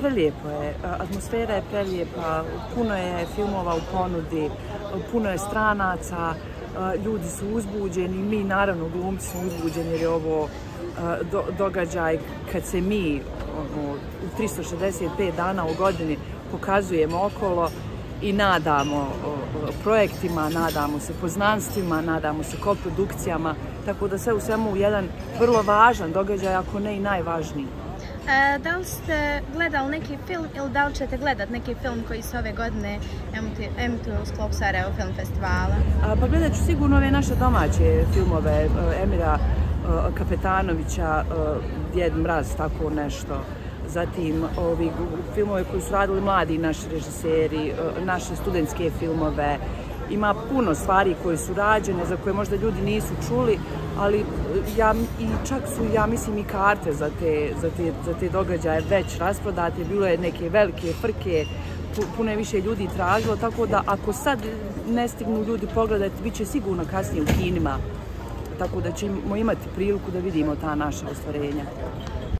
Prelijepo je. Atmosfera je prelijepa. Puno je filmova u ponudi, puno je stranaca, ljudi su uzbuđeni, mi naravno glumci su uzbuđeni jer je ovo događaj kad se mi ono, u 365 dana u godini pokazujemo okolo i nadamo projektima, nadamo se poznanstvima, nadamo se koprodukcijama, tako da sve u svemu jedan vrlo važan događaj, ako ne i najvažniji. E, da li ste gledali neki film ili da li ćete gledat neki film koji se ove godine emituje u sklopu Sarajevo Film Festivala? A, pa gledat ću sigurno ove naše domaće filmove e, Emira e, Kapetanovića, Djed Mraz, tako nešto. Zatim ovi filmove koji su radili mladi naši režiseri, naše studentske filmove, ima puno stvari koje su rađene, za koje možda ljudi nisu čuli, ali e, ja, i čak su, ja mislim, i karte za te, za te, za te događaje već rasprodate, bilo je neke velike frke, puno je više ljudi tražilo, tako da ako sad ne stignu ljudi pogledati, bit će sigurno kasnije u kinima, tako da ćemo imati priliku da vidimo ta naša ostvarenja.